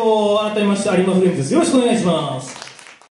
と改めまして有馬フレンズです。よろしくお願いします。